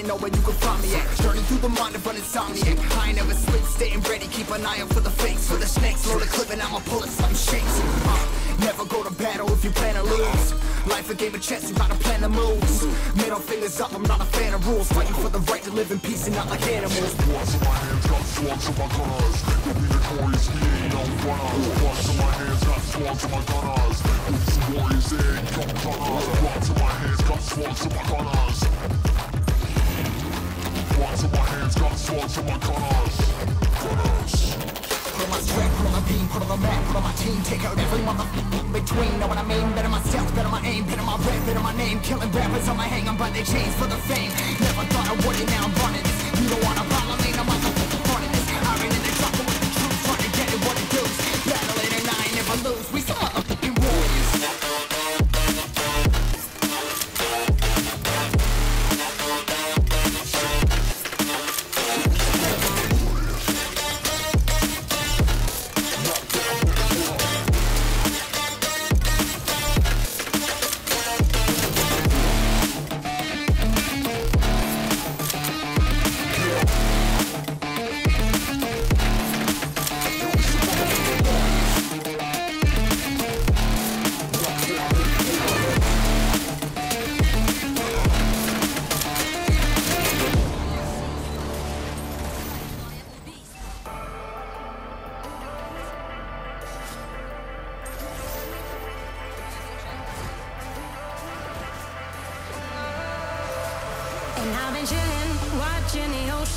ain't know where you can find me at. Journey through the mind of an insomniac. I ain't never sleep, staying ready, keep an eye out for the fakes For the snakes, load a clip and I'ma pull it, something shakes. Uh, Never go to battle if you plan to lose. Life a game of chess, you gotta plan the moves Middle fingers up, I'm not a fan of rules. Fighting for the right to live in peace and not like animals. Bloods in my hands, got slugs in my gunners. You'll be notorious, we ain't no runners Bloods in my hands, got slugs in my gunners We some warriors, they ain't no gunners Bloods in my hands, got slugs in my gunners slugs in my gunners Gunners Put on my strap, put on my beam, put on the map, put on my team Take out every motherfucker in between, know what I mean? Better myself, better my aim, better my rap, better my name Killing rappers on my hang, I'm by their chains for the fame Never thought I would it, now I'm running You don't wanna follow me, no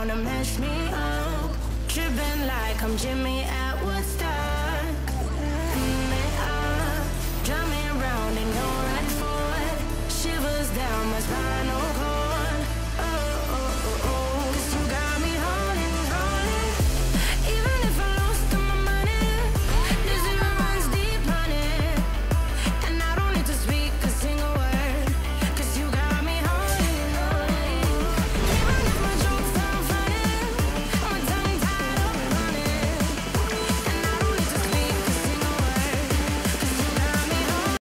And mash me up. Tripping like I'm Jimmy at what's